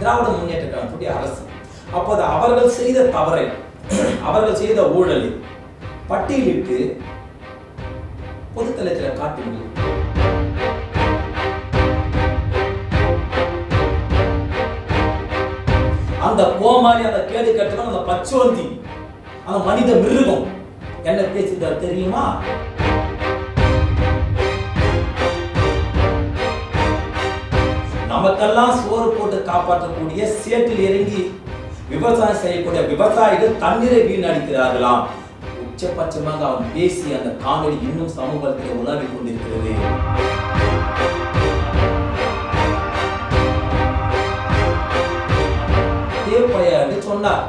திராவிட முன்னேற்ற கழகத்துடைய அரசு. அப்போது அவர்கள் செய்த தவறை அவர்கள் செய்த ஊழலை பட்டியலிட்டு பொதுத்தளத்தில் காட்டுங்கள் அந்த கோமாளி அந்த கேடு கட்டணும் அந்த பச்சோந்தி அந்த மனித மிருகம் என்ன பேசிட்டார் தெரியுமா? நமக்கெல்லாம் சோறு காப்பாற்றக்கூடிய சேற்றில் இறங்கி விவசாயம் செய்யக்கூடிய விவசாயிகள் தண்ணீரை வீணடிக்கிறார்களாம். உச்சபட்சமாக அவன் பேசி அந்த காமெடி இன்னும் சமூகத்தில் உலாவிக் கொண்டிருக்கிறது. தேப்பையாண்டு சொன்னார்.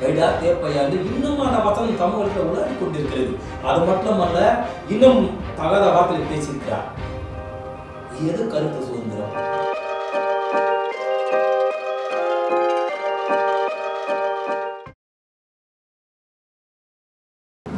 கைடா தேப்பையாண்டு இன்னும் அந்த வசனம் சமூகத்தில் உலாவிக் கொண்டிருக்கிறது. அது மட்டுமல்ல இன்னும் தகாத வார்த்தையில் பேசியிருக்கிறார். எது கருத்து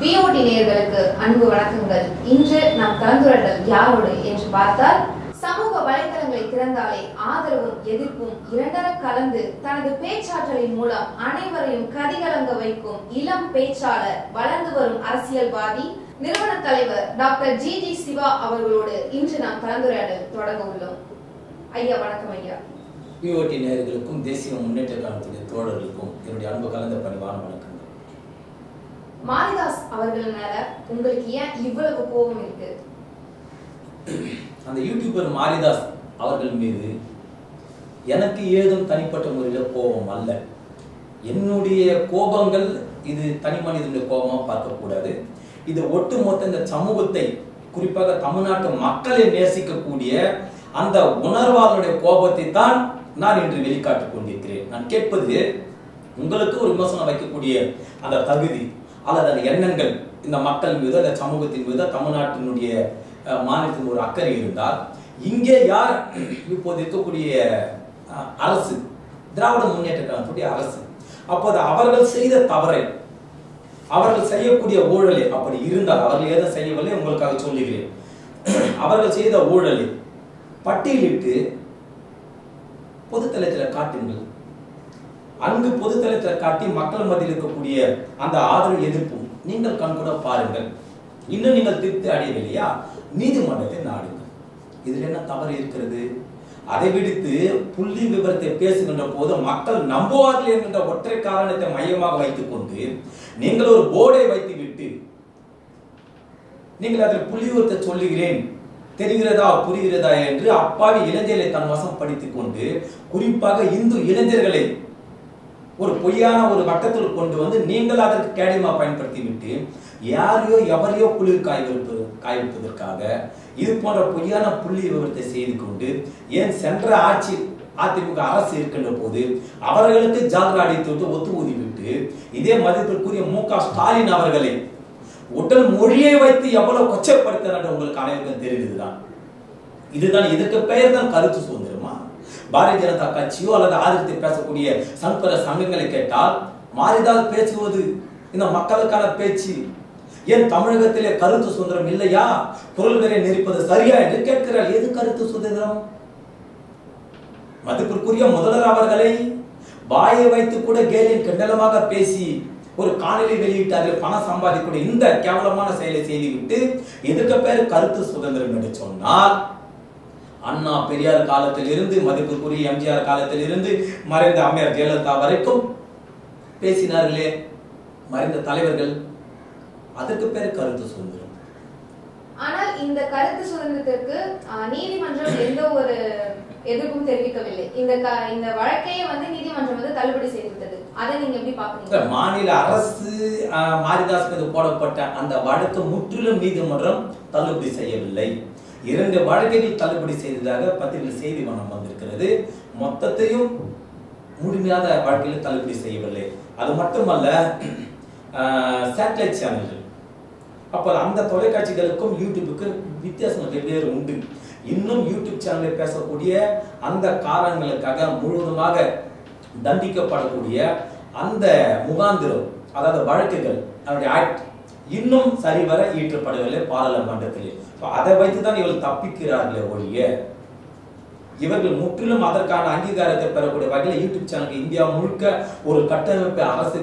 பிஓடி நேயர்களுக்கு அன்பு வணக்கங்கள். இன்று நாம் கலந்துரையாடல் யாரோடு என்று பார்த்தால் சமூக வலைதளங்களை திறந்தாலே ஆதரவும் எதிர்ப்பும் இரண்டர கலந்து தனது பேச்சாற்றலின் மூலம் அனைவரையும் கதிகலங்க வைக்கும் இளம் பேச்சாளர் வளர்ந்து வரும் அரசியல்வாதி நிறுவன தலைவர் டாக்டர் ஜி ஜி சிவா அவர்களோடு இன்று நாம் கலந்துரையாடல் தொடங்க உள்ளோம். ஐயா வணக்கம் ஐயா. பிஓடி நேர்களுக்கும் தேசிய முன்னேற்ற காலத்துடைய தோழர்களுக்கும் என்னுடைய அன்பு கலந்த பணிவான வணக்கம். மாரிதாஸ் அவர்கள் மேல உங்களுக்கு ஏன் இவ்வளவு கோபம் இருக்கு? அந்த யூடியூபர் மாரிதாஸ் அவர்கள் மீது எனக்கு ஏதும் தனிப்பட்ட முறையில் கோபம் அல்ல. என்னுடைய கோபங்கள் இது தனி மனிதனுடைய கோபமாக பார்க்கக்கூடாது இது ஒட்டுமொத்த இந்த சமூகத்தை குறிப்பாக தமிழ்நாட்டு மக்களை நேசிக்கக்கூடிய அந்த உணர்வாளருடைய கோபத்தை தான் நான் இன்று வெளிக்காட்டிக் கொண்டிருக்கிறேன். நான் கேட்பது உங்களுக்கு ஒரு விமர்சனம் வைக்கக்கூடிய அந்த தகுதி. அல்லது அந்த எண்ணங்கள் இந்த மக்கள் மீது அந்த சமூகத்தின் மீது தமிழ்நாட்டினுடைய மாநிலத்தின் ஒரு அக்கறை இருந்தால் இங்கே யார் இப்போது இருக்கக்கூடிய அரசு திராவிட முன்னேற்ற கழகத்துடைய அரசு அப்போது அவர்கள் செய்த தவறை அவர்கள் செய்யக்கூடிய ஊழலை அப்படி இருந்தால் அவர்கள் ஏதும் செய்யவில்லை உங்களுக்காக சொல்லுகிறேன். அவர்கள் செய்த ஊழலை பட்டியலிட்டு பொதுத்தளத்தில் காட்டுங்கள். அங்கு பொதுத்தளத்தில் காட்டி மக்கள் மத்தியில் இருக்கக்கூடிய அந்த ஆதரவு எதிர்ப்பும் நீங்கள் கண்கூட பாருங்கள். இன்னும் நீங்கள் திருப்தி அடையவில்லையா? நீதிமன்றத்தை நாடுங்கள். இதில் என்ன தவறு இருக்கிறது? அதை விடுத்து புள்ளி விவரத்தை பேசுகின்ற போது மக்கள் நம்புவார்கள் என்கின்ற ஒற்றை காரணத்தை மையமாக வைத்துக் கொண்டு நீங்கள் ஒரு போர்டை வைத்து விட்டு நீங்கள் அதில் புள்ளி விவரத்தை சொல்லுகிறேன். தெரிகிறதா புரிகிறதா என்று அப்பாவி இளைஞர்களை தன் வசம் படித்துக் கொண்டு குறிப்பாக இந்து இளைஞர்களை ஒரு பொய்யான ஒரு வட்டத்தில் கொண்டு வந்து நீங்கள் அதற்கு கேடயமாக பயன்படுத்தி விட்டு யாரையோ எவரையோ குளிர் காய்விப்பது காய்விப்பதற்காக இது போன்ற பொய்யான புள்ளி விவரத்தை செய்து கொண்டு ஏன் சென்ற ஆட்சி அதிமுக அரசு இருக்கின்ற போது அவர்களுக்கு ஜால்ரா அடித்து விட்டு ஒத்து ஊதிவிட்டு இதே மதிப்பிற்குரிய மு க ஸ்டாலின் அவர்களை உடல் மொழியை வைத்து எவ்வளவு கொச்சப்படுத்தினார் உங்களுக்கு அனைவருக்கும் தெரிந்ததுதான். இதுதான் இதற்கு பெயர் தான் கருத்து சுதந்திரமா? பாரதிய ஜனதா கட்சியோ அல்லது ஆதரித்து பேசக்கூடிய சங்கர சங்கங்களை கேட்டால் மாறிதால் பேசுவது இந்த மக்களுக்கான பேச்சு. ஏன் தமிழகத்திலே கருத்து சுதந்திரம் இல்லையா? குரல்களை நெரிப்பது சரியா என்று கேட்கிறார் எது கருத்து சுதந்திரம்? மதிப்பிற்குரிய முதல்வர் அவர்களை வாயை வைத்து கூட கேலியின் கிண்டலமாக பேசி ஒரு காணொலி வெளியிட்டார்கள் பணம் சம்பாதிக்கூடிய இந்த கேவலமான செயலை செய்துவிட்டு எதுக்கு பேர் கருத்து சுதந்திரம் என்று சொன்னால் அண்ணா பெரியார் காலத்தில் இருந்து மதிப்புக்குரிய எம்ஜிஆர் காலத்தில் இருந்து மறைந்த அம்மையார் ஜெயலலிதா வரைக்கும் பேசினார்களே. மறைந்த தலைவர்கள் அதுக்கு பேர் கருத்து சுதந்திரம். ஆனால் இந்த கருத்து சுதந்திரத்திற்கு நீதிமன்றம் எந்த ஒரு எதிர்ப்பும் தெரிவிக்கவில்லை. இந்த இந்த வழக்கையே வந்து நீதிமன்றம் வந்து தள்ளுபடி செய்துவிட்டது அதை நீங்க எப்படி பாக்குறீங்க? மாநில அரசு மாரிதாஸ் மீது போடப்பட்ட அந்த வழக்கு முற்றிலும் நீதிமன்றம் தள்ளுபடி செய்யவில்லை. இரண்டு வழக்குகள் தள்ளுபடி செய்ததாக பத்திரிகை செய்தி மனம் வந்திருக்கிறது. மொத்தத்தையும் முழுமையாத வழக்கில் தள்ளுபடி செய்யவில்லை. அது மட்டுமல்ல சேட்டலைட் சேனல்கள் அப்போ அந்த தொலைக்காட்சிகளுக்கும் யூடியூபுக்கும் வித்தியாசம் வெவ்வேறு உண்டு. இன்னும் யூடியூப் சேனலில் பேசக்கூடிய அந்த காரணங்களுக்காக முழுவதுமாக தண்டிக்கப்படக்கூடிய அந்த முகாந்திரம் அதாவது வழக்குகள் அதனுடைய ஆக்ட் இன்னும் சரிவர ஈற்றப்படவில்லை பாராளுமன்றத்திலே. அதை வைத்து தான் இவர்கள் தப்பிக்கிறார்களே ஒழிய இவர்கள் முற்றிலும் அதற்கான அங்கீகாரத்தை பெறக்கூடிய வகையில் யூடியூப் சேனலுக்கு இந்தியா முழுக்க ஒரு கட்டமைப்பை அரசு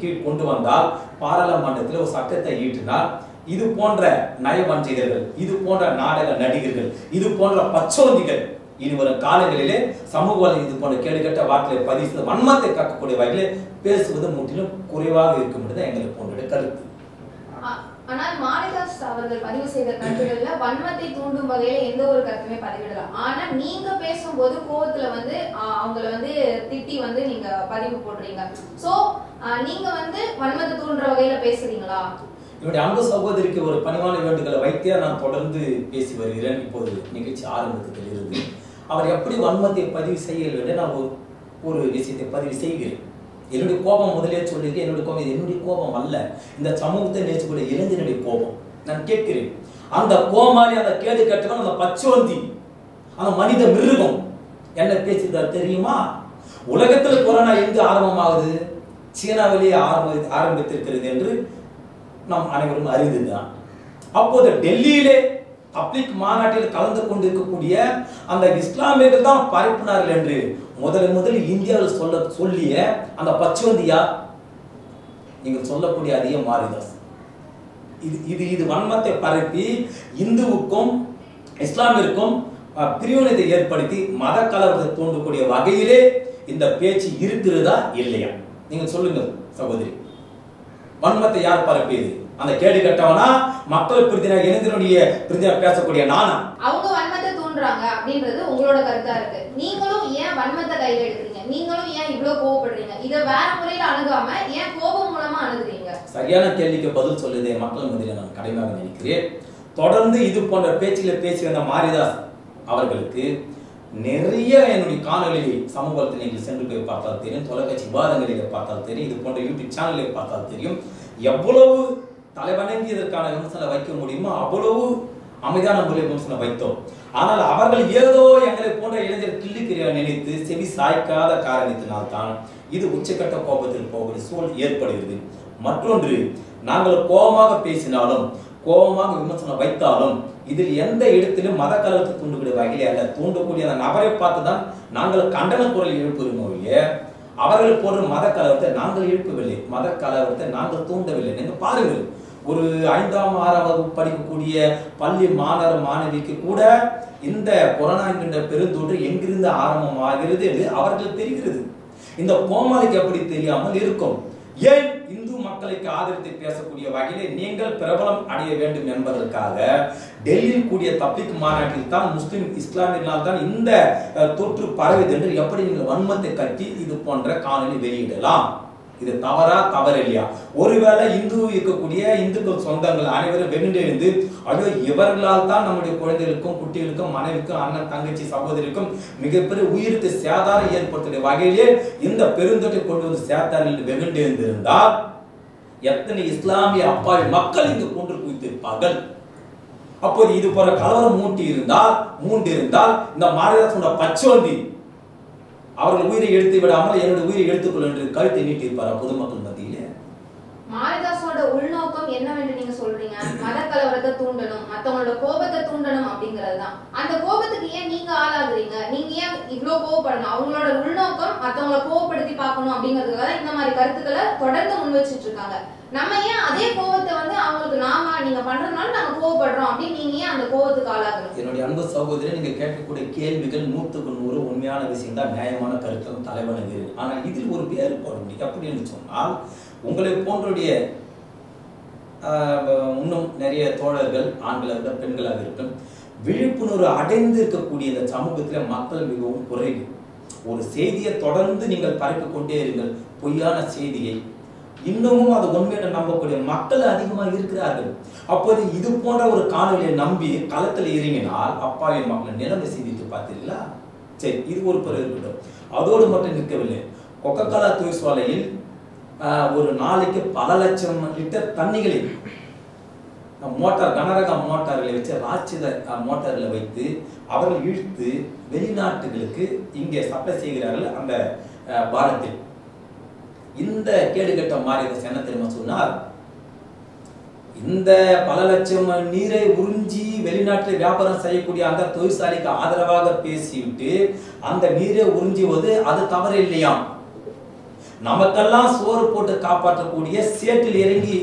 கீழ் கொண்டு வந்தால் பாராளுமன்றத்தில் ஒரு சட்டத்தை ஈட்டினால் இது போன்ற நயவஞ்சகர்கள் இது போன்ற நாடக நடிகர்கள் இது போன்ற பச்சோந்திகள் இனி வரும் காலங்களிலே சமூக வலை இது போன்ற கேடுகட்ட வார்த்தையை பதிவு வன்மத்தை காக்கக்கூடிய வகையில் பேசுவது முற்றிலும் குறைவாக இருக்கும் என்பது எங்களுக்கு போன்ற கருத்து. ஆனால் மாணிதாஸ் அவர்கள் பதிவு செய்த கருத்துக்கள்ல வன்மத்தை தூண்டும் வகையில எந்த ஒரு கருத்துமே பதிவிடலாம் ஆனா நீங்க பேசும்போது கோவத்துல வந்து அவங்கள வந்து திட்டி வந்து நீங்க பதிவு போடுறீங்க. சோ நீங்க வந்து வன்மத்தை தூண்டுற வகையில பேசுறீங்களா? என்னுடைய அன்பு சகோதரிக்கு ஒரு பணிவான வேண்டுகளை வைத்தே நான் தொடர்ந்து பேசி வருகிறேன். இப்போது நிகழ்ச்சி ஆரம்பத்தில் இருந்து. அவர் எப்படி வன்மத்தை பதிவு செய்யவில்லை நான் ஒரு ஒரு விஷயத்தை பதிவு செய்கிறேன். என்னுடைய கோபம் முதலே சொல்லியிருக்கேன் என்னுடைய கோபம் இது என்னுடைய கோபம் அல்ல. இந்த சமூகத்தை நேசிக்கூடிய இளைஞனுடைய கோபம். நான் கேட்கிறேன் அந்த கோமாளி அந்த கேடு கட்டவன் அந்த பச்சோந்தி அந்த மனித மிருகம் என்ன பேசியிருந்தார் தெரியுமா? உலகத்தில் கொரோனா எங்கு ஆரம்பமாகுது? சீனாவிலேயே ஆரம்ப ஆரம்பித்திருக்கிறது என்று நாம் அனைவரும் அறிந்துதான் அப்போது டெல்லியிலே பப்ளிக் மாநாட்டில் கலந்து கொண்டிருக்கக்கூடிய அந்த இஸ்லாமியர்கள் தான் பரப்பினார்கள் என்று முதல் முதல் இந்தியாவில் சொல்ல சொல்லிய அந்த பச்சோந்தியா நீங்கள் சொல்லக்கூடிய அதிக மாரிதாஸ். இது இது இது வன்மத்தை பரப்பி இந்துவுக்கும் இஸ்லாமிற்கும் பிரிவினத்தை ஏற்படுத்தி மத கலவரத்தை தூண்டக்கூடிய வகையிலே இந்த பேச்சு இருக்கிறதா இல்லையா? நீங்கள் சொல்லுங்க சகோதரி. வன்மத்தை யார் பரப்பியது? அந்த கேடு கட்டவனா மக்கள் பிரதிநிதி இளைஞனுடைய பிரதிநிதி பேசக்கூடிய நானா? அவங்க வன்மத்தை தூண்டுறாங்க அப்படின்றது உங்களோட கருத்தா இருக்கு. நீங்களும் ஏன் வன்மத்தை கையில எடுக்கிறீங்க? நீங்களும் ஏன் இவ்வளவு கோவப்படுறீங்க? இத வேற முறையில அணுகாம ஏன் கோபம் மூலமா அணுகுறீங்க? சரியான கேள்விக்கு பதில் சொல்லுதே மக்கள் மத்தியில் நான் கடமையாக நினைக்கிறேன். தொடர்ந்து இது போன்ற பேச்சில் பேசி வந்த மாரிதாஸ் அவர்களுக்கு நிறைய என்னுடைய காணொலியை சமூகத்தில் நீங்கள் சென்று போய் பார்த்தால் தெரியும் தொலைக்காட்சி விவாதங்களில் பார்த்தால் தெரியும் இது போன்ற யூடியூப் சேனலில் பார்த்தால் தெரியும். எவ்வளவு தலைவணங்கி இதற்கான விமர்சனம் வைக்க முடியுமோ? அவ்வளவு அமைதியான முறையில் விமர்சனம் வைத்தோம். ஆனால் அவர்கள் ஏதோ எங்களை போன்ற இளைஞர் கிள்ளிக்கிறியா நினைத்து செவி சாய்க்காத காரணத்தினால்தான் இது உச்சக்கட்ட கோபத்தில் போகிற சூழல் ஏற்படுகிறது. மற்றொன்று நாங்கள் கோபமாக பேசினாலும் கோபமாக விமர்சனம் வைத்தாலும் இதில் எந்த இடத்திலும் மத கலவரத்தை தூண்டக்கூடிய வகையில் அல்ல. தூண்டக்கூடிய அந்த நபரை பார்த்து தான் நாங்கள் கண்டன குரல் எழுப்புகிறோமோ ஒழிய அவர்கள் போன்ற மத கலவரத்தை நாங்கள் எழுப்பவில்லை. மத கலவரத்தை நாங்கள் தூண்டவில்லை. நீங்கள் பாருங்கள். ஒரு ஐந்தாம் ஆறாம் வகுப்பு படிக்கக்கூடிய பள்ளி மாணவ மாணவிக்கு கூட இந்த கொரோனா என்கின்ற பெருந்தொற்று எங்கிருந்து ஆரம்பமாகிறது என்று அவர்கள் தெரிகிறது. இந்த கோமாளிக்கு எப்படி தெரியாமல் இருக்கும். ஏன் இந்து மக்களுக்கு ஆதரித்து பேசக்கூடிய வகையிலே நீங்கள் பிரபலம் அடைய வேண்டும் என்பதற்காக டெல்லியில் கூடிய தப்லிக் மாநாட்டில் தான் முஸ்லிம் இஸ்லாமியர்களால் தான் இந்த தொற்று பரவியது என்று எப்படி நீங்கள் வன்மத்தை கட்டி இது போன்ற காணொலி வெளியிடலாம்? இது தவறா தவறு இல்லையா ஒருவேளை இந்து இருக்கக்கூடிய இந்துக்கள் சொந்தங்கள் அனைவரும் வெகுண்டெழுந்து ஐயோ இவர்களால் தான் நம்முடைய குழந்தைகளுக்கும் குட்டிகளுக்கும் மனைவிக்கும் அண்ணன் தங்கச்சி சகோதரிக்கும் மிகப்பெரிய உயிருக்கு சேதாரம் ஏற்படுத்தக்கூடிய வகையிலே இந்த பெருந்தொற்றை கொண்டு வந்து சேர்த்தார்கள் என்று வெகுண்டெழுந்திருந்தால் எத்தனை இஸ்லாமிய அப்பாவி மக்கள் இங்கு கொன்று குவித்திருப்பார்கள்? அப்போது இது போற கலவரம் மூட்டி இருந்தால் மூண்டு இருந்தால் இந்த மாரிதாசனோட பச்சோந்தி அவர்கள் உயிரை எடுத்து விடாமல் என்னுடைய உயிரை எடுத்துக்கொள் என்று கழுத்தை நீட்டியிருப்பாரா பொதுமக்கள் மத்தியில. மாரிதாசோட உள்நோக்கம் என்னவென்று நீங்க சொல்றீங்க? மத கலவரத்தை தூண்டணும் மத்தவங்களோட கோபத்தை தூண்டணும் அப்படிங்கிறது தான் அந்த கோபத்துக்கு ஏன் நீங்க ஆளாகுறீங்க? நீங்க ஏன் இவ்ளோ கோவப்படணும்? அவங்களோட உள்நோக்கம் மத்தவங்களை கோவப்படுத்தி பார்க்கணும் அப்படிங்கிறதுக்காக இந்த மாதிரி கருத்துக்களை தொடர்ந்து முன் வச்சிட்டு இருக்காங்க. நம்ம ஏன் அதே கோவத்தை வந்து அவங்களுக்கு நாம நீங்க பண்றதுனால நாங்க கோவப்படுறோம் அப்படின்னு நீங்க ஏன் அந்த கோவத்துக்கு ஆளாகணும் என்னுடைய அன்பு சகோதரி நீங்க கேட்கக்கூடிய கேள்விகள் நூற்றுக்கு நூறு உண்மையான விஷயம் தான் நியாயமான கருத்தும் தலைவனுக்கு. ஆனால் இதில் ஒரு வேறுபாடு உண்டு. அப்படின்னு சொன்னால் உங்களை போன்றுடைய இன்னும் நிறைய தோழர்கள் ஆண்களாக இருக்க பெண்களாக இருக்கும் விழிப்புணர்வு அடைந்து இருக்கக்கூடிய இந்த சமூகத்தில் மக்கள் மிகவும் குறைவு. ஒரு செய்தியை தொடர்ந்து நீங்கள் பரப்பிக்கொண்டே இருங்கள். பொய்யான செய்தியை இன்னமும் அது உண்மையை நம்பக்கூடிய மக்கள் அதிகமாக இருக்கிறார்கள். அப்போது இது போன்ற ஒரு காணொலியை நம்பி களத்தில் இறங்கினால் அப்பாவின் மக்கள் நிலைமை சிந்தித்து பார்த்தீங்களா சரி இது ஒரு பிறகு இருக்கட்டும். அதோடு மட்டும் நிற்கவில்லை. கொக்கக்கலா தொழிற்சாலையில் ஆஹ், ஒரு நாளைக்கு பல லட்சம் லிட்டர் தண்ணிகளை மோட்டார் கனரக மோட்டார்களை வச்சு ராட்சத மோட்டார்களை வைத்து அவர்கள் இழுத்து வெளிநாட்டுகளுக்கு இங்கே சப்ளை செய்கிறார்கள் அந்த பாரத்தில் இந்த கேடுகட்ட மாறிய என்ன தெரியுமா சொன்னார்? இந்த பல லட்சம் நீரை உறிஞ்சி வெளிநாட்டில் வியாபாரம் செய்யக்கூடிய அந்த தொழிற்சாலைக்கு ஆதரவாக பேசிவிட்டு அந்த நீரை உறிஞ்சுவது அது தவறு இல்லையாம். நமக்கெல்லாம் சோறு போட்டு காப்பாற்றக்கூடிய சேற்றில் இறங்கி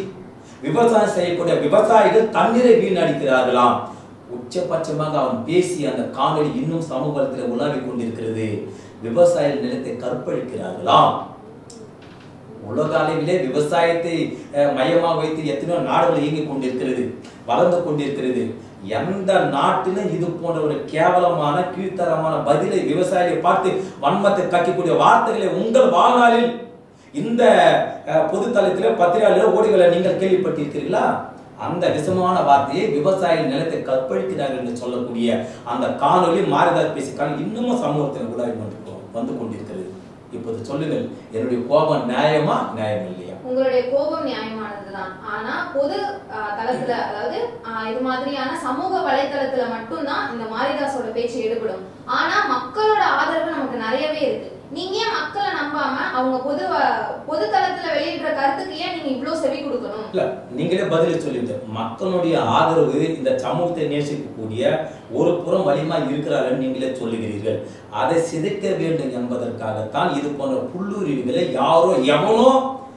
விவசாயம் செய்யக்கூடிய விவசாயிகள் தண்ணீரை வீணடிக்கிறார்களாம். உச்சபட்சமாக அவன் பேசி அந்த காணொலி இன்னும் சமூகத்தில் உலாவிக் கொண்டிருக்கிறது. விவசாய நிலத்தை கற்பழிக்கிறார்களாம். உலக அளவிலே விவசாயத்தை மையமாக வைத்து எத்தனையோ நாடுகள் இயங்கிக் கொண்டிருக்கிறது வளர்ந்து கொண்டிருக்கிறது. எந்த நாட்டிலும் இது போன்ற ஒரு கேவலமான கீழ்த்தரமான பதிலை விவசாயியை பார்த்து வன்மத்தை கக்கக்கூடிய வார்த்தைகளை உங்கள் வாழ்நாளில் இந்த பொது பொதுத்தளத்திலே பத்திரிகைகளில் ஓடிகளை நீங்கள் கேள்விப்பட்டிருக்கிறீர்களா? அந்த விஷமான வார்த்தையை விவசாய நிலத்தை கற்பழிக்கிறார்கள் என்று சொல்லக்கூடிய அந்த காணொளி மாரிதாஸ் பேசிக்கான இன்னமும் சமூகத்தில் உலாவி வந்து வந்து கொண்டிருக்கிறது. இப்போது சொல்லுங்கள். என்னுடைய கோபம் நியாயமா நியாயம் இல்லையா? உங்களுடைய கோபம் நியாயமானதுதான். ஆனா பொது ஆஹ், தளத்துல அதாவது ஆஹ், இது மாதிரியான சமூக வலைத்தளத்துல மட்டும்தான் இந்த மாரிதாஸோட பேச்சு எடுபடும். ஆனா மக்களோட ஆதரவு நமக்கு நிறையவே இருக்கு. நீங்க ஏன் மக்களை நம்பாம அவங்க பொது பொது தளத்துல வெளியிடுற கருத்துக்கு ஏன் நீங்க இவ்வளவு செவி கொடுக்கணும்? இல்ல நீங்களே பதில் சொல்லிட்டு மக்களுடைய ஆதரவு இந்த சமூகத்தை நேசிக்கக்கூடிய ஒரு புறம் வலிமா இருக்கிறார்கள் நீங்களே சொல்லுகிறீர்கள். அதை சிதைக்க வேண்டும் என்பதற்காகத்தான் இது போன்ற புல்லுரிவுகளை யாரோ எவனோ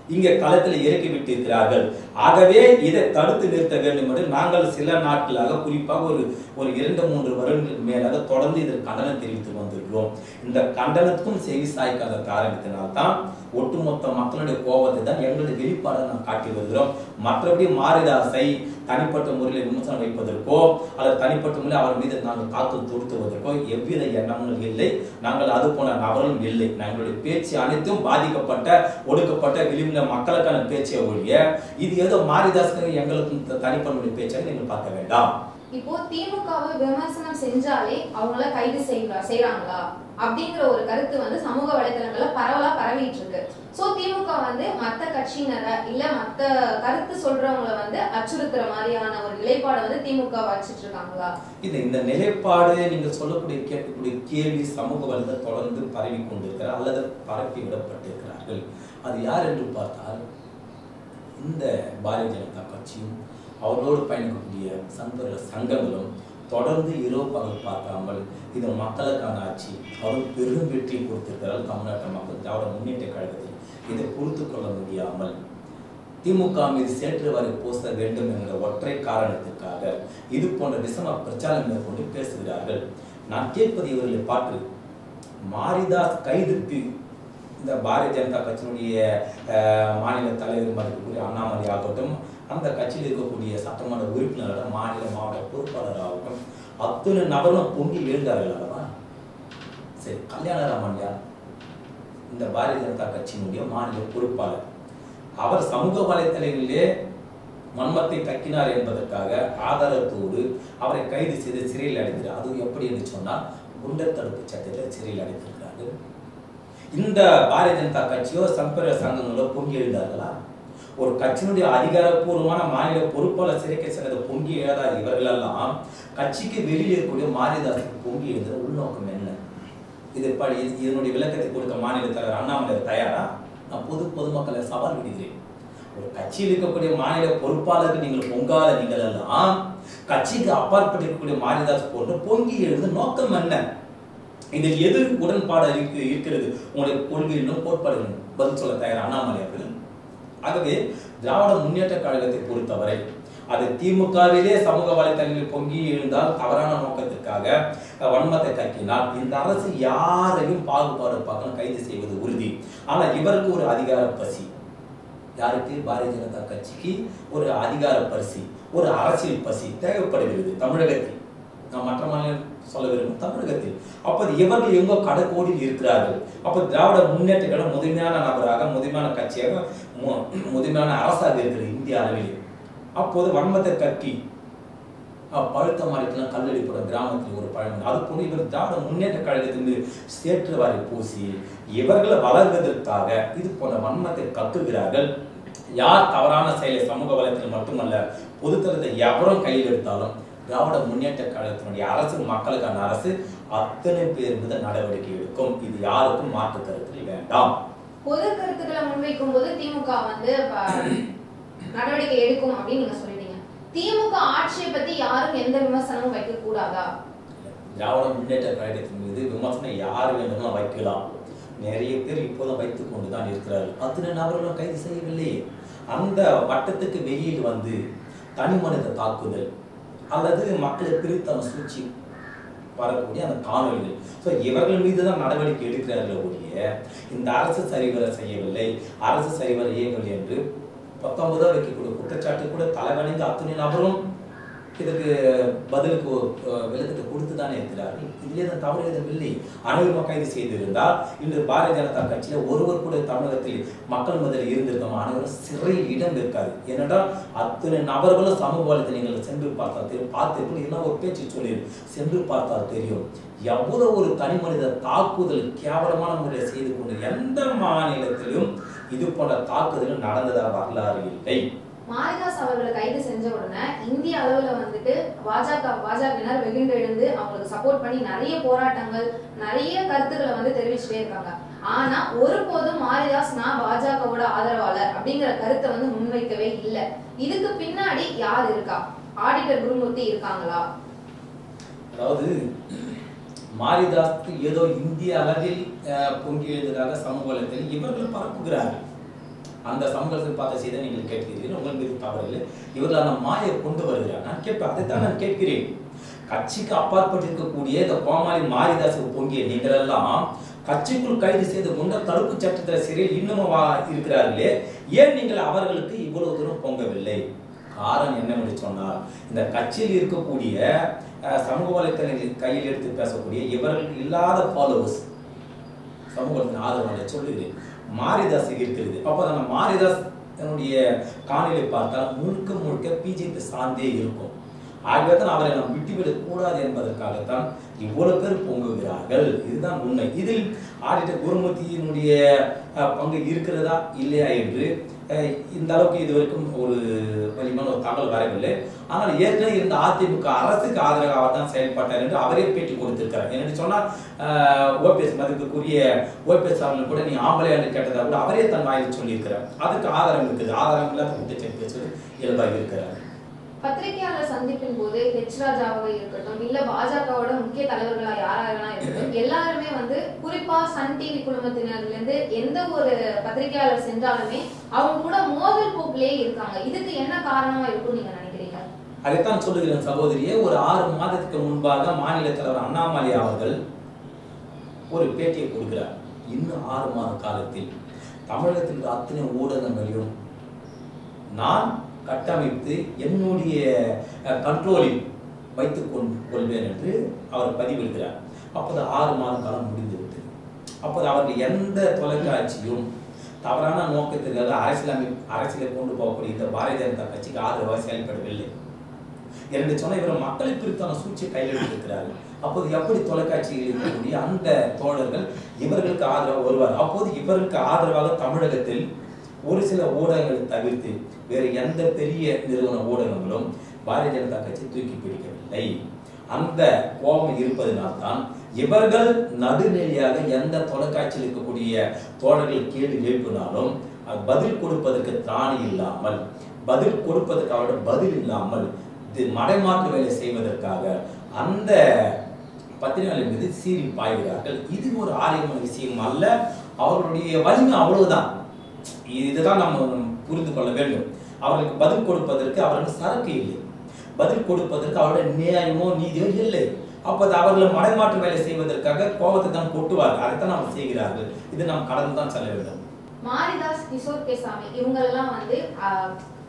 இங்கே களத்தில் இறக்கி விட்டிருக்கிறார்கள். ஆகவே இதை தடுத்து நிறுத்த வேண்டும் என்று நாங்கள் சில நாட்களாக குறிப்பாக ஒரு ஒரு இரண்டு மூன்று வருடங்களுக்கு மேலாக தொடர்ந்து இதற்கு கண்டனம் தெரிவித்து வந்திருக்கிறோம் இந்த கண்டனத்துக்கும் செவி சாய்க்காத காரணத்தினால்தான் ஒட்டுமொத்த மக்களுடைய கோபத்தை தான் எங்களுடைய வெளிப்பாடாக நாம் காட்டி வருகிறோம். மற்றபடி மாரிதாசை தனிப்பட்ட முறையில் விமர்சனம் வைப்பதற்கோ அல்லது தனிப்பட்ட முறையில் அவர் மீது நாங்கள் தாக்கல் தொடுத்துவதற்கோ எவ்வித எண்ணங்களும் இல்லை. நாங்கள் அது போன நபர்களும் இல்லை. எங்களுடைய பேச்சு அனைத்தும் பாதிக்கப்பட்ட ஒடுக்கப்பட்ட விளிம்பின மக்களுக்கான பேச்சை ஒழிய இது ஏதோ மாரிதாசுக்கு எங்களுக்கும் தனிப்பட்ட பேச்சாக நீங்கள் பார்க்க வேண்டாம். இப்போ திமுகவை விமர்சனம் செஞ்சாலே அவங்கள கைது செய்யறா செய்யறாங்களா அப்படிங்கிற ஒரு கருத்து வந்து சமூக வலைதளங்கள்ல பரவலா பரவிட்டு இருக்கு சோ திமுக வந்து மத்த கட்சியினரை இல்ல மத்த கருத்து சொல்றவங்கள வந்து அச்சுறுத்துற மாதிரியான ஒரு நிலைப்பாடை வந்து திமுக வச்சிட்டு இருக்காங்களா இது இந்த நிலைப்பாடு நீங்கள் சொல்லக்கூடிய கேட்கக்கூடிய கேள்வி சமூக வலைதள தொடர்ந்து பரவி கொண்டிருக்கிறார் அல்லது பரப்பி விடப்பட்டிருக்கிறார்கள். அது யார் என்று பார்த்தால் இந்த பாரதிய ஜனதா கட்சியும் அவரோடு பயணிக்கக்கூடிய சந்தோர சங்கங்களும் தொடர்ந்து இரவு பகல் பார்க்காமல் இது மக்களுக்கான ஆட்சி. அவர் பெரும் வெற்றி கொடுத்திருக்கிறார் தமிழ்நாட்டு மக்கள் திராவிட முன்னேற்ற கழகத்தில். இதை பொறுத்து கொள்ள முடியாமல் திமுக மீது சேற்று வரை பூச வேண்டும் என்ற ஒற்றை காரணத்திற்காக இது போன்ற விஷம பிரச்சாரம் மேற்கொண்டு பேசுகிறார்கள். நான் கேட்பது இவர்களை பாட்டு மாரிதாஸ் கைதுக்கு இந்த பாரதிய ஜனதா கட்சியினுடைய மாநில தலைவர் மதிக்கக்கூடிய அண்ணாமலை ஆகட்டும் அந்த கட்சியில் இருக்கக்கூடிய சட்டமன்ற உறுப்பினர்கள் மாநில மாவட்ட பொறுப்பாளராகட்டும் அத்தனை பொங்கி எழுந்தார்கள் அல்லவா? சரி கல்யாணராமன் யார் இந்த பாரதிய ஜனதா கட்சியினுடைய மாநில பொறுப்பாளர். அவர் சமூக வலைத்தளங்களிலே மன்மத்தை கக்கினார் என்பதற்காக ஆதாரத்தோடு அவரை கைது செய்து சிறையில் அடைக்கிறார் அது எப்படி என்று சொன்னால் குண்டர் தடுப்பு சட்டத்தில் சிறையில் அடைத்திருக்கிறார்கள் இந்த பாரதிய ஜனதா கட்சியோ சம்பர சங்கங்களோ பொங்கி எழுந்தார்களா? ஒரு கட்சியினுடைய அதிகாரப்பூர்வமான மாநில பொறுப்பாளர் சிறைக்கு சென்றதை பொங்கி எழுதாத இவர்களெல்லாம் கட்சிக்கு வெளியில் இருக்கக்கூடிய மாரிதாசுக்கு பொங்கி எழுதுற உள்நோக்கம் என்ன? இது படி இதனுடைய விளக்கத்தை கொடுக்க மாநில தலைவர் அண்ணாமலை தயாரா? நான் பொது பொதுமக்களை சவால் விடுகிறேன். ஒரு கட்சியில் இருக்கக்கூடிய மாநில பொறுப்பாளருக்கு நீங்கள் பொங்காத நீங்கள் எல்லாம் கட்சிக்கு அப்பாற்பட்டு இருக்கக்கூடிய மாரிதாஸ் போன்று பொங்கி எழுது நோக்கம் என்ன? இதில் எது உடன்பாடு இருக்கு இருக்கிறது? உங்களுடைய கொள்கையிலும் கோட்பாடுகளும் பதில் சொல்ல தயார் அண்ணாமலை அவர்கள்? ஆகவே திராவிட முன்னேற்ற கழகத்தை பொறுத்தவரை அது திமுகவிலே சமூக வலைத்தளங்களில் பொங்கி எழுந்தால் தவறான நோக்கத்திற்காக வன்மத்தை கக்கினால் இந்த அரசு யாரையும் பாகுபாடு பக்கம் கைது செய்வது உறுதி. ஆனால் இவருக்கு ஒரு அதிகார பசி. யாருக்கு? பாரதிய ஜனதா கட்சிக்கு ஒரு அதிகார பரிசு ஒரு அரசியல் பசி தேவைப்படுகிறது தமிழகத்தில். நான் மற்ற மாநில சொல்ல விரும்பும் தமிழகத்தில். அப்போ இவர்கள் எங்கோ கடற்கோடியில் இருக்கிறார்கள். அப்போ திராவிட முன்னேற்ற கழகம் முதன்மையான நபராக முதன்மையான கட்சியாக மு- முதன்மையான அரசாக இருக்கிறது இந்திய அளவில். அப்போது வன்மத்தை கட்டி பழுத்த மாறிக்கெல்லாம் கல்லடி கிராமத்தில் ஒரு பழம். அது போல இவர் திராவிட முன்னேற்ற கழகத்திலிருந்து சேற்றுவாரி சேற்று பூசி இவர்களை வளர்வதற்காக இது போன்ற வன்மத்தை கக்குகிறார்கள் யார் தவறான செயலை சமூக வலைத்தில் மட்டுமல்ல பொதுத்தளத்தை எவரும் கையில் எடுத்தாலும் திராவிட முன்னேற்ற கழகத்தினுடைய அரசு மக்களுக்கான அரசு அத்தனை பேர் மீது நடவடிக்கை எடுக்கும். இது யாருக்கும் மாற்று கருத்தில் வேண்டாம். பொது கருத்துக்களை முன்வைக்கும் போது திமுக வந்து நடவடிக்கை எடுக்கும் அப்படின்னு நீங்க சொல்லிட்டீங்க. திமுக ஆட்சியை பத்தி யாரும் எந்த விமர்சனமும் வைக்க கூடாதா? திராவிட முன்னேற்ற கழகத்தின் மீது விமர்சனம் யார் வேண்டுமோ வைக்கலாம். நிறைய பேர் இப்போதும் வைத்துக் கொண்டு தான் இருக்கிறார்கள். அத்தனை நபர்களும் கைது செய்யவில்லை. அந்த வட்டத்துக்கு வெளியில் வந்து தனி மனித தாக்குதல் அல்லது மக்களை பிரித்தன சூழ்ச்சி வரக்கூடிய அந்த காணொலிகள் ஸோ இவர்கள் மீது தான் நடவடிக்கை எடுக்கிறார்கள் ஒழிய இந்த அரசு சரிவர செய்யவில்லை. அரசு சரிவர இயங்கவில்லை என்று பத்தொன்பதாக வைக்கக்கூடிய குற்றச்சாட்டு கூட தலைவணிந்த அத்தனை நபரும் இதற்கு பதிலுக்கு விளக்கத்தை கொடுத்து தானே இருக்கிறார்கள். இதிலே தான் தவறு எதுவும் இல்லை. அனைவரும் கைது செய்திருந்தால் இன்று பாரதிய ஜனதா கட்சியில் ஒருவர் கூட தமிழகத்தில் மக்கள் முதலில் இருந்திருக்கோம் அனைவரும் சிறையில் இடம் இருக்காது. ஏனென்றால் அத்தனை நபர்களும் சமூக வலைத்தளங்களில் சென்று பார்த்தா தெரியும். பார்த்து என்ன ஒரு பேச்சு சொல்லி சென்று பார்த்தால் தெரியும். எவ்வளவு ஒரு தனி மனித தாக்குதல் கேவலமான முறையில் செய்து கொண்டு எந்த மாநிலத்திலும் இது போன்ற தாக்குதலும் நடந்ததாக வரலாறு இல்லை. மாரிதாஸ் அவர்களை கைது செஞ்ச உடனே இந்திய அளவுல வந்துட்டு பாஜக பாஜகவினர் வெகுண்டு எழுந்து அவங்களுக்கு சப்போர்ட் பண்ணி நிறைய போராட்டங்கள் நிறைய கருத்துக்களை வந்து தெரிவிச்சுட்டே இருக்காங்க. ஆனா ஒருபோதும் மாரிதாஸ் நான் பாஜகவோட ஆதரவாளர் அப்படிங்கிற கருத்தை வந்து முன்வைக்கவே இல்லை. இதுக்கு பின்னாடி யார் இருக்கா? ஆடிட்டர் குருமூர்த்தி இருக்காங்களா? அதாவது மாரிதாஸ்க்கு ஏதோ இந்திய அளவில் பொங்கி எழுந்ததாக சமூக வலைத்தளத்தில் இவர்கள் பரப்புகிறார்கள். அந்த சமூகத்தில் பார்த்த செய்தி நீங்கள் கேட்கிறீர்கள். உங்கள் மீது தவறில்லை இவர்கள் அந்த மாயை கொண்டு வருகிறார். நான் கேட்பேன் அதைத்தான் நான் கேட்கிறேன். கட்சிக்கு அப்பாற்பட்டு இருக்கக்கூடிய இந்த கோமாளி மாரிதாசுக்கு பொங்கிய நீங்கள் எல்லாம் கட்சிக்குள் கைது செய்து கொண்ட தடுப்பு சட்டத்தில் சிறையில் இன்னமும் வா- இருக்கிறார்களே? ஏன் நீங்கள் அவர்களுக்கு இவ்வளவு தூரம் பொங்கவில்லை? காரணம் என்னவென்று சொன்னால் இந்த கட்சியில் இருக்கக்கூடிய சமூக வலைத்தளங்களில் கையில் எடுத்து பேசக்கூடிய இவர்களுக்கு இல்லாத ஃபாலோவர்ஸ் சமூகத்தின் ஆதரவாளர் சொல்லுகிறேன். மாரிதாஸ் இருக்கிறது அப்போ அந்த மாரிதாஸ் என்னுடைய காணொலியை பார்த்தால் முழுக்க முழுக்க பிஜேபி சார்ந்தே இருக்கும். ஆகவே தான் அவரை நாம் விட்டுவிடக் கூடாது என்பதற்காகத்தான் இவ்வளவு பேர் பொங்குகிறார்கள். இதுதான் உண்மை. இதில் ஆடிட்டர் குருமூர்த்தியினுடைய பங்கு இருக்கிறதா? இல்லையா என்று இந்த அளவுக்கு இது வரைக்கும் ஒரு வலிமையான ஒரு தகவல் வரவில்லை. ஆனால் ஏற்கனவே இருந்த அதிமுக அரசுக்கு ஆதரவாக தான் செயல்பட்டார் என்று அவரே பேட்டி கொடுத்திருக்கிறார். என்று சொன்னால் ஓபிஎஸ் மதிப்புக்குரிய ஓபிஎஸ் அவர்கள் கூட நீ ஆம்பளையாண்டு கேட்டதாக கூட அவரே தன் வாயில் சொல்லியிருக்கிறார். அதுக்கு ஆதாரம் இருக்குது. ஆதாரம் இல்லாத குற்றச்சாட்டு பேசுவது இயல்பாக இருக்கிறார் பத்திரிகையாளர் சந்திப்பின் போது ஹெச் ராஜாவாக இருக்கட்டும் இல்ல பாஜகவோட முக்கிய தலைவர்களா யாராக குறிப்பா சன் டிவி குழுமத்தினர்ல இருந்து எந்த ஒரு பத்திரிகையாளர் சென்றாலுமே அவங்க கூட மோதல் போக்கிலேயே இருக்காங்க. இதுக்கு என்ன காரணமா இருக்கும் நீங்க நினைக்கிறீங்க? அதைத்தான் சொல்லுகிறேன் சகோதரியே ஒரு ஆறு மாதத்துக்கு முன்பாக மாநில தலைவர் அண்ணாமலை அவர்கள் ஒரு பேட்டியை கொடுக்கிறார். இன்னும் ஆறு மாத காலத்தில் தமிழகத்தில் அத்தனை ஊடகங்களையும் நான் கட்டமைத்து என்னுடைய கண்ட்ரோலில் வைத்துக் கொள்வேன் என்று அவர் பதிவிடுகிறார். அப்போது ஆறு மாத காலம் முடிந்து அப்போது அவர்கள் எந்த தொலைக்காட்சியும் தவறான நோக்கத்திற்காக அரசியலமை அரசியலை கொண்டு போகக்கூடிய இந்த பாரதிய ஜனதா கட்சிக்கு ஆதரவாக செயல்படவில்லை. என்று சொன்ன இவர் மக்களை பிரித்தான சூழ்ச்சி கையில் எடுத்திருக்கிறார்கள் அப்போது எப்படி தொலைக்காட்சியில் இருக்கக்கூடிய அந்த தோழர்கள் இவர்களுக்கு ஆதரவாக வருவார் அப்போது இவருக்கு ஆதரவாக தமிழகத்தில் ஒரு சில ஊடகங்களை தவிர்த்து வேறு எந்த பெரிய நிறுவன ஊடகங்களும் பாரதிய ஜனதா கட்சி தூக்கி பிடிக்கவில்லை. அந்த கோபம் இருப்பதனால்தான் இவர்கள் நடுநிலையாக எந்த தொலைக்காட்சியில் இருக்கக்கூடிய தோழர்கள் கேள்வி எழுப்பினாலும் பதில் கொடுப்பதற்கு திராணி இல்லாமல் பதில் கொடுப்பதற்கு பதில் இல்லாமல் இது மடைமாற்று வேலை செய்வதற்காக அந்த பத்திரிகையாளர் மீது சீறி பாய்கிறார்கள். இது ஒரு ஆரியமான விஷயம் அல்ல. அவர்களுடைய வலிமை அவ்வளவுதான். இதுதான் நம்ம புரிந்து கொள்ள வேண்டும். அவர்களுக்கு பதில் கொடுப்பதற்கு அவர்களுக்கு சரக்கு இல்லை. பதில் கொடுப்பதற்கு அவருடைய நியாயமோ நீதியோ இல்லை. அப்போது அவர்கள் மடைமாற்று வேலை செய்வதற்காக கோபத்தை தான் கொட்டுவார்கள். அதைத்தான் அவர் செய்கிறார்கள். இது நாம் கடந்து தான் செல்ல வேண்டும். மாரிதாஸ் கிஷோர் கேசாமி இவங்களெல்லாம் வந்து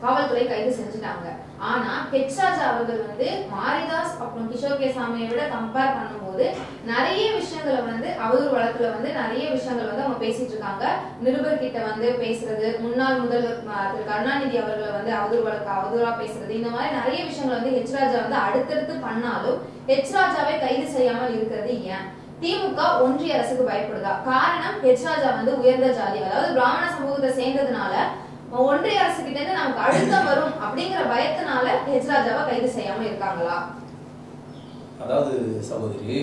காவல்துறை கைது செஞ்சுட்டாங்க. ஆனா ஹெச் ராஜா அவர்கள் வந்து மாரிதாஸ் அப்புறம் கிஷோர் கேசாமியை விட கம்பேர் பண்ணும்போது நிறைய விஷயங்களை வந்து அவதூறு வழக்குல வந்து நிறைய விஷயங்கள் வந்து அவங்க பேசிட்டு இருக்காங்க. நிருபர் கிட்ட வந்து பேசுறது முன்னாள் முதல்வர் திரு கருணாநிதி அவர்களை வந்து அவதூறு வழக்கு அவதூறா பேசுறது இந்த மாதிரி நிறைய விஷயங்கள் வந்து ஹெச் ராஜா வந்து அடுத்தடுத்து பண்ணாலும் ஹெச் ராஜாவை கைது செய்யாமல் இருக்கிறது ஏன்? திமுக ஒன்றிய அரசுக்கு பயப்படுதா? காரணம் ஹெச் ராஜா வந்து உயர்ந்த ஜாதி. அதாவது பிராமண சமூகத்தை சேர்ந்ததுனால ஒன்றிய அரசு கிட்ட இருந்து நமக்கு அழுத்தம் வரும் அப்படிங்கிற பயத்தினால ஹெச்ராஜாவை கைது செய்யாம இருக்காங்களா? அதாவது சகோதரி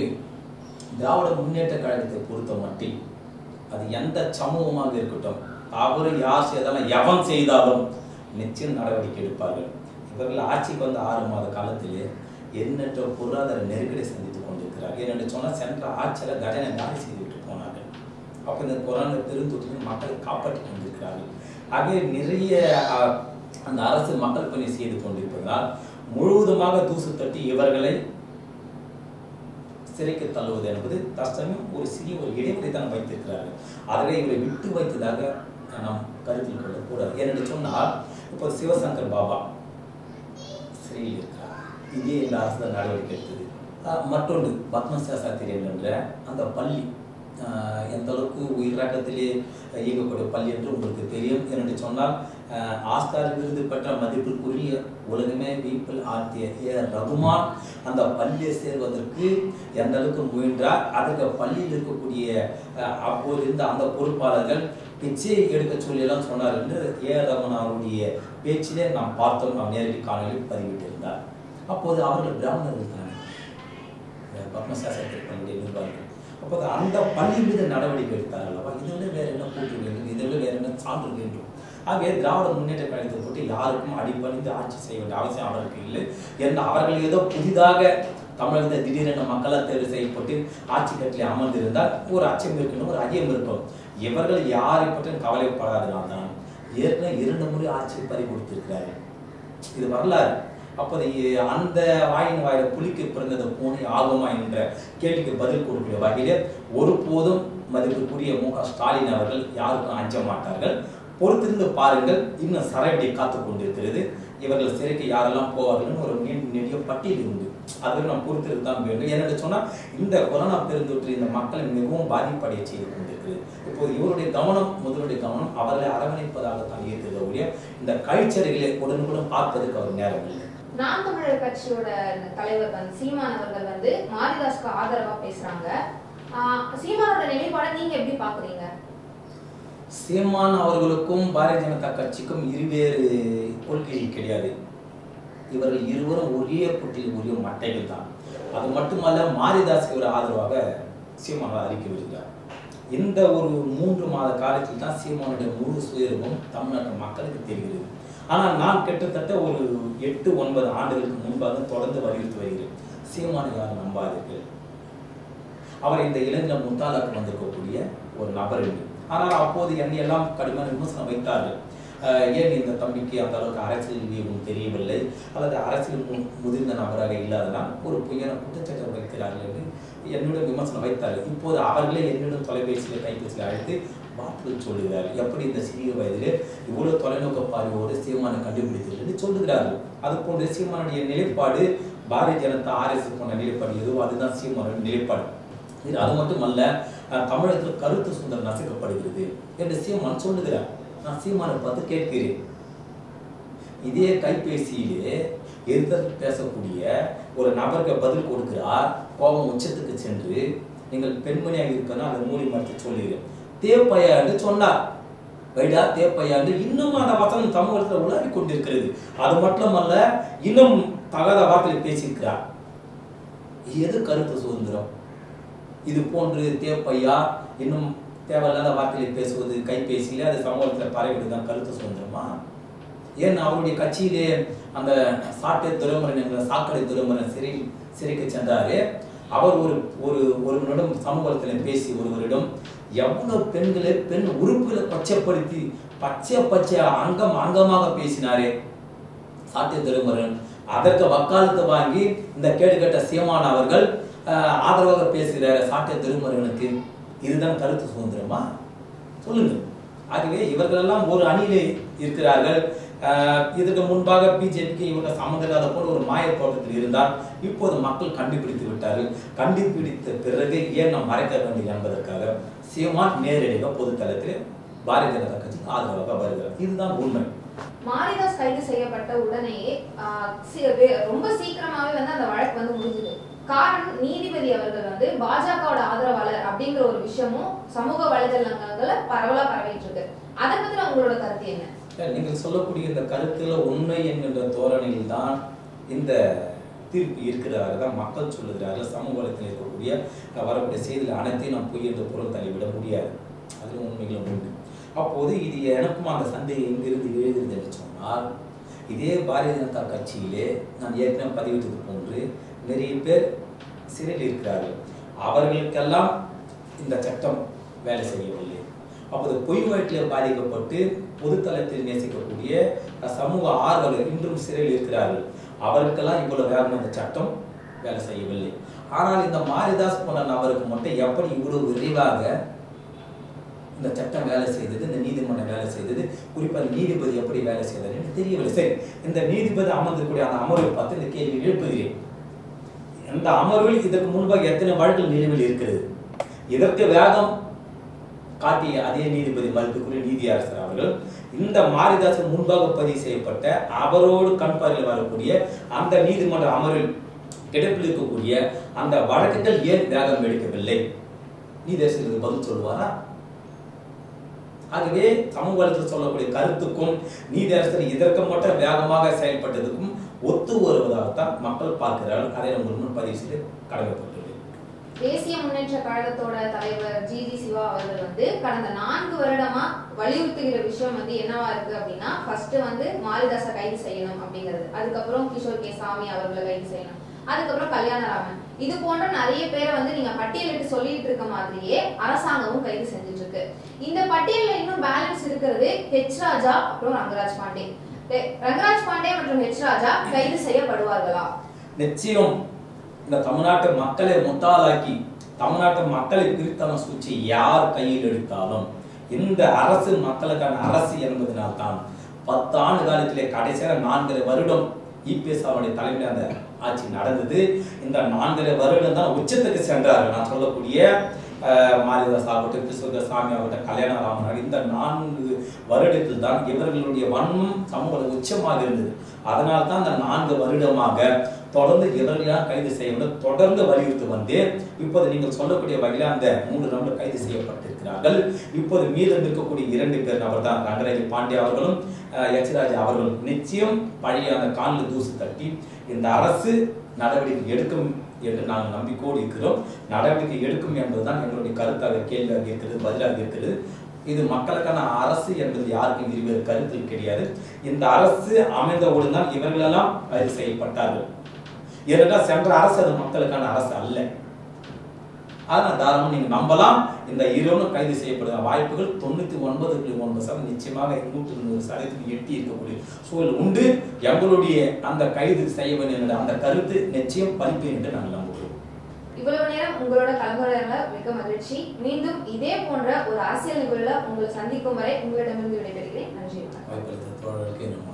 திராவிட முன்னேற்ற கழகத்தை பொறுத்த மட்டில் அது எந்த சமூகமாக இருக்கட்டும் தவறு யார் செய்தாலும் எவன் செய்தாலும் நிச்சயம் நடவடிக்கை எடுப்பார்கள். இவர்கள் ஆட்சிக்கு வந்த ஆறு மாத காலத்திலே எண்ணற்ற பொருளாதார நெருக்கடி சந்தித்துக் கொண்டிருக்கிறார் ஏனென்று சொன்னால் சென்ற ஆட்சியில் கடனை காலி செய்துவிட்டு போனார்கள். அப்போ இந்த கொரோனா பெருந்தொற்று மக்களை காப்பாற்றி ஆகவே நிறைய அந்த அரசு மக்கள் பணி செய்து கொண்டிருப்பதால் முழுவதுமாக தூசு தட்டி இவர்களை சிறைக்கு தள்ளுவது என்பது தற்சமயம் ஒரு சிறிய ஒரு இடைவெளி தான் வைத்திருக்கிறார்கள். அதனை இவரை விட்டு வைத்ததாக நாம் கருத்தில் கொள்ளக்கூடாது. ஏனென்று சொன்னால் இப்போ சிவசங்கர் பாபா சிறையில் இருக்கிறார். இதே இந்த அரசு தான் நடவடிக்கை எடுத்தது. மற்றொன்று மற்றொன்று பத்மசாஸ்திரி என்ற அந்த பள்ளி. எந்த அளவுக்கு உயிராட்டத்திலே இயங்கக்கூடிய பள்ளி என்று உங்களுக்கு தெரியும். என்று சொன்னால் ஆஸ்கார் விருது பெற்ற மதிப்பிற்குரிய உலகமே வீப்பில் ஆர்த்திய ஏ ரகுமான் அந்த பள்ளியை சேர்வதற்கு எந்த அளவுக்கு முயன்றார் அதற்கு பள்ளியில் இருக்கக்கூடிய அப்போது இருந்த அந்த பொறுப்பாளர்கள் பிச்சை எடுக்க சொல்லி சொன்னார் என்று ஏ ரகுமான் அவருடைய பேச்சிலே நாம் பார்த்தோம் நாம் நேரடி காணொலியில் பதிவிட்டிருந்தார். அப்போது அவர்கள் பிராமணர்கள் தானே? பத்மசாஸ்திரி நிர்வாகிகள். அப்போ அந்த பள்ளி மீது நடவடிக்கை எடுத்தார் அல்லவா இதில் வேறு என்ன கூட்டு வேண்டும் இதில் வேறு என்ன சான்று வேண்டும் ஆகவே திராவிட முன்னேற்ற கழகத்தை போட்டு யாருக்கும் அடிப்பணிந்து ஆட்சி செய்ய வேண்டிய அவசியம் அவர்களுக்கு இல்லை. என்று அவர்கள் ஏதோ புதிதாக தமிழகத்தை திடீரென மக்களால் தேர்வு செய்யப்பட்டு ஆட்சி கட்டிலே அமர்ந்திருந்தால் ஒரு அச்சம் இருக்கணும் ஒரு ஐயம் இருக்கும். இவர்கள் யாரை பற்றியும் கவலைப்படாதனால் தான் ஏற்கனவே இரண்டு முறை ஆட்சி பறி கொடுத்திருக்கிறார்கள் இது வரலாறு. அப்போது அந்த வாயின் வாயில புலிக்கு பிறந்தது பூனை ஆகுமா என்ற கேள்விக்கு பதில் கொடுக்கிற வகையிலே ஒருபோதும் மதிப்புக்குரிய மு க ஸ்டாலின் அவர்கள் யாருக்கும் அஞ்ச மாட்டார்கள். பொறுத்திருந்து பாருங்கள் இன்னும் சரவெடி காத்து கொண்டிருக்கிறது. இவர்கள் சிறைக்கு யாரெல்லாம் போவார்கள்னு ஒரு நீண்ட நெடிய பட்டியல் உண்டு அது நாம் பொறுத்திருந்து தான் வேண்டும் ஏன்னு சொன்னால் இந்த கொரோனா பெருந்தொற்று இந்த மக்களை மிகவும் பாதிப்படைய செய்து கொண்டிருக்கிறது. இப்போது இவருடைய கவனம் முதலுடைய கவனம் அவர்களை அரவணைப்பதாகத்தான் இருக்கிறது ஒழிய இந்த கழிச்சறைகளை உடனுக்குடன் பார்ப்பதற்கு அவர் நேரம் இல்லை. நாம் தமிழர் கட்சியோட தலைவர் வந்து சீமான் அவர்கள் வந்து மாரிதாஸ்க்கு ஆதரவா பேசுறாங்க. சீமானோட நிலைப்பாடை நீங்க எப்படி பாக்குறீங்க? சீமான் அவர்களுக்கும் பாரதிய ஜனதா கட்சிக்கும் இருவேறு கொள்கைகள் கிடையாது. இவர்கள் இருவரும் ஒரே புட்டில் ஒரே மட்டைகள் தான். அது மட்டுமல்ல மாரிதாஸ்க்கு ஒரு ஆதரவாக சீமான அறிக்கை விடுகிறார் இந்த ஒரு மூன்று மாத காலத்தில் தான் சீமானுடைய முழு சுயரூபம் தமிழ்நாட்டு மக்களுக்கு தெரிகிறது. ஆனால் நான் கிட்டத்தட்ட ஒரு எட்டு ஒன்பது ஆண்டுகளுக்கு முன்பாக தொடர்ந்து வலியுறுத்தி வருகிறேன். சீமான யாரும் நம்பாதீர்கள். அவர் இந்த இளைஞர் முத்தாலாக்கு வந்திருக்கக்கூடிய ஒரு நபர் என்று. ஆனால் அப்போது என்னை எல்லாம் கடுமையான விமர்சனம் வைத்தார்கள். ஏன் இந்த தம்பிக்கு அந்த அளவுக்கு அரசியல் வியூகம் தெரியவில்லை? அல்லது அரசியல் முதிர்ந்த நபராக இல்லாதனால் ஒரு பொய்யான குற்றச்சாட்டு வைக்கிறார்கள் என்று என்னிடம் விமர்சனம் வைத்தார்கள். இப்போது அவர்களே என்னிடம் தொலைபேசியில் கைபேசியில் அழைத்து வார்த்தைகள் சொல்லுகிறார். எப்படி இந்த சிறிய வயதிலே இவ்வளவு தொலைநோக்க பார்வையோடு சீமானை கண்டுபிடித்தது என்று சொல்லுகிறார்கள். அது போன்ற சீமானுடைய நிலைப்பாடு பாரதிய ஜனதா ஆர்எஸ் போன்ற நிலைப்பாடு எதுவோ அதுதான் சீமானுடைய நிலைப்பாடு. இது அது மட்டுமல்ல தமிழகத்தில் கருத்து சுந்தரம் நசுக்கப்படுகிறது என்று சீமான் சொல்லுகிறார். நான் சீமானை பார்த்து கேட்கிறேன். இதே கைபேசியிலே எதிர்த்து பேசக்கூடிய ஒரு நபருக்கு பதில் கொடுக்கிறார். கோபம் உச்சத்துக்கு சென்று நீங்கள் பெண்மணியாக இருக்கணும் அதை மூலி மறுத்து சொல்லுகிறேன். தேப்பையா என்று சொன்னார். வைடா தேப்பையா என்று இன்னும் அந்த வசனம் தமிழகத்தில் உலாவி கொண்டிருக்கிறது. அது மட்டுமல்ல இன்னும் தகாத வார்த்தையில் பேசியிருக்கிறார். எது கருத்து சுதந்திரம்? இது போன்று தேப்பையா இன்னும் தேவையில்லாத வார்த்தைகளை பேசுவது கைபேசியில அது சமூகத்தில் பரவிடுதான் கருத்து சுதந்திரமா? ஏன் அவருடைய கட்சியிலே அந்த சாட்டை துறைமுறை என்ற சாக்கடை துறைமுறை சிறை சிறைக்கு சென்றாரு? அவர் ஒரு ஒரு ஒருவனிடம் சமூகத்தில் பேசி ஒருவரிடம் எவ்வளவு பெண்களை பெண் உறுப்புகளை பச்சைப்படுத்தி பச்சை பச்சை அங்கம் அங்கமாக பேசினாரே. சாத்திய திருமரன் அதற்கு வக்காலத்து வாங்கி இந்த கேடுகட்ட சீமான் அவர்கள் ஆதரவாக பேசுகிறார் சாட்டிய திருமருகனுக்கு இதுதான் கருத்து சுதந்திரமா? சொல்லுங்க. ஆகவே இவர்களெல்லாம் ஒரு அணியிலே இருக்கிறார்கள். இதற்கு முன்பாக பிஜேபிக்கு இவங்க சம்மந்தில்லாத போல ஒரு மாய தோட்டத்தில் இருந்தார் இப்போது மக்கள் கண்டுபிடித்து விட்டார்கள். கண்டுபிடித்த பிறகு ஏன் நாம் மறைக்க வேண்டும் என்பதற்காக சீமான் நேரடியாக பொதுத்தளத்தில் பாரதிய ஜனதா கட்சிக்கு ஆதரவாக வருகிறார். இதுதான் உண்மை. மாரிதாஸ் கைது செய்யப்பட்ட உடனேயே ரொம்ப சீக்கிரமாவே வந்து அந்த வழக்கு வந்து முடிஞ்சுது. காரணம் நீதிபதி அவர்கள் வந்து பாஜகவோட ஆதரவாளர் அப்படிங்கிற ஒரு விஷயமும் சமூக வலைதளங்கள்ல பரவலா பரவிட்டு இருக்கு. அதை பத்தி உங்களோட கருத்து என்ன? நீங்கள் சொல்லக்கூடிய இந்த கருத்துல உண்மை என்கின்ற தோரணையில் தான் இந்த தீர்ப்பு இருக்கிறார்கள் தான் மக்கள் சொல்லுகிறார்கள். சமூக வலைத்தில் இருக்கக்கூடிய வரக்கூடிய செய்தியில் அனைத்தையும் நாம் பொய் இந்த பொருள் தள்ளிவிட முடியாது. அதில் உண்மைகளும் உண்டு. அப்போது இது எனக்கும் அந்த சந்தேகம் எங்கிருந்து எழுகிறது என்று சொன்னால் இதே பாரதிய ஜனதா கட்சியிலே நான் ஏற்கனவே பதிவிட்டது போன்று நிறைய பேர் சிறையில் இருக்கிறார்கள். அவர்களுக்கெல்லாம் இந்த சட்டம் வேலை செய்யவில்லை. அப்போது பொய் வழக்கில் பாதிக்கப்பட்டு பொதுத்தளத்தில் நேசிக்கக்கூடிய சமூக ஆர்வலர் இன்றும் சிறையில் இருக்கிறார்கள். அவருக்கெல்லாம் இவ்வளவு வேகம் இந்த சட்டம் வேலை செய்யவில்லை. ஆனால் இந்த மாரிதாஸ் போன்ற நபருக்கு மட்டும் எப்படி இவ்வளவு விரைவாக இந்த சட்டம் வேலை செய்தது இந்த நீதிமன்றம் வேலை செய்தது குறிப்பாக நீதிபதி எப்படி வேலை செய்தது என்று தெரியவில்லை. சரி இந்த நீதிபதி அமர்ந்திருக்கூடிய அந்த அமர்வை பார்த்து இந்த கேள்வி எழுப்புகிறேன். இந்த அமர்வில் இதற்கு முன்பாக எத்தனை வழக்குகள் நிலுவையில் இருக்கிறது? இதற்கு வேகம் காட்டிய அதே நீதிபதி மதிப்புக்குரிய நீதியரசர் அவர்கள் இந்த மாரிதாசன் முன்பாக பதிவு செய்யப்பட்ட அவரோடு கண்பார்வையில் வரக்கூடிய அந்த நீதிமன்ற அமரில் கிடப்பில் இருக்கக்கூடிய அந்த வழக்குகள் ஏன் வேகம் எடுக்கவில்லை? நீதியரசர் பதில் சொல்லுவாரா? ஆகவே சமூக வளத்தில் சொல்லக்கூடிய கருத்துக்கும் நீதியரசர் இதற்கு மட்டும் வேகமாக செயல்பட்டதுக்கும் ஒத்து வருவதாகத்தான் மக்கள் பார்க்கிறார்கள். அதை நம்ம முன் பதிவு செய்து கடமைப்படும் தேசிய முன்னேற்ற கழகத்தோட தலைவர் ஜி ஜி சிவா அவர்கள் வந்து கடந்த நான்கு வருடமா வலியுறுத்துகிற விஷயம் வந்து என்னவா இருக்கு அப்படின்னா ஃபர்ஸ்ட் வந்து மாரிதாச கைது செய்யணும் அப்படிங்கிறது. அதுக்கப்புறம் கிஷோர் கே சாமி அவர்களை கைது செய்யணும். அதுக்கப்புறம் கல்யாணராமன். இது போன்ற நிறைய பேரை வந்து நீங்க பட்டியலிட்டு சொல்லிட்டு இருக்க மாதிரியே அரசாங்கமும் கைது செஞ்சுட்டு இருக்கு இந்த பட்டியல இன்னும் பேலன்ஸ் இருக்கிறது ஹெச் ராஜா அப்புறம் ரங்கராஜ் பாண்டே. ரங்கராஜ் பாண்டே மற்றும் ஹெச் ராஜா கைது செய்யப்படுவார்களா? நிச்சயம். இந்த தமிழ்நாட்டு மக்களை முட்டாளாக்கி தமிழ்நாட்டு மக்களை பிரித்தன சூழ்ச்சி யார் கையில் எடுத்தாலும் இந்த அரசு மக்களுக்கான அரசு என்பதனால்தான் பத்து ஆண்டு காலத்திலே கடைசியாக நான்கரை வருடம் இபிஎஸ் அவருடைய தலைமையில் அந்த ஆட்சி நடந்தது. இந்த நான்கரை வருடம் தான் உச்சத்துக்கு சென்றார்கள். நான் சொல்லக்கூடிய மாரிதாஸ் ஆகட்டும் கிறிஸ்துவ சாமி ஆகட்டும் கல்யாணராமன் இந்த நான்கு வருடத்தில் தான் இவர்களுடைய வன்மம் சமூக உச்சமாக இருந்தது. அதனால் தான் அந்த நான்கு வருடமாக தொடர்ந்து இவர்களால் கைது செய்யப்பட்டு தொடர்ந்து வலியுறுத்தி வந்து இப்போது நீங்கள் சொல்லக்கூடிய வகையில் அந்த மூன்று நபர்கள் கைது செய்யப்பட்டிருக்கிறார்கள் இப்போது மீதம் இருக்கக்கூடிய இரண்டு பேர் நபர் தான் ரங்கராஜ பாண்டிய அவர்களும் அஹ், அவர்களும். நிச்சயம் பழைய அந்த காலில் தூசு தட்டி இந்த அரசு நடவடிக்கை எடுக்கும் என்று நாங்கள் நம்பிக்கோடு இருக்கிறோம். நடவடிக்கை எடுக்கும் என்பதுதான் எங்களுடைய கருத்தாக கேள்வியாக இருக்கிறது பதிலாக இருக்கிறது இது மக்களுக்கான அரசு என்பது யாருக்கும் இருவேறு கருத்தில் கிடையாது. இந்த அரசு அமைந்தவுடன் தான் இவர்களெல்லாம் கைது செய்யப்பட்டார்கள். ஏனென்றால் சென்ற அரசு அது மக்களுக்கான அரசு அல்ல. அதனால் தாராளமாக நீங்க நம்பலாம். இந்த இருவரும் கைது செய்யப்படுகிற வாய்ப்புகள் தொண்ணூத்தி ஒன்பது புள்ளி ஒன்பது சதவீதம் நிச்சயமாக நூற்று நூறு சதவீதத்துக்கு எட்டி இருக்கக்கூடிய சூழல் உண்டு. எங்களுடைய அந்த கைது செய்ய வேண்டிய அந்த கருத்து நிச்சயம் பலிப்பு என்று நாங்கள் நம்புகிறோம். இவ்வளவு நேரம் உங்களோட கலந்துரையாடல மிக மகிழ்ச்சி. மீண்டும் இதே போன்ற ஒரு அரசியல் நிகழ்வுல உங்களை சந்திக்கும் வரை உங்களிடமிருந்து விடைபெறுகிறேன். நன்றி. வாய்ப்பளித்த தோழர்களுக்கு என்னும்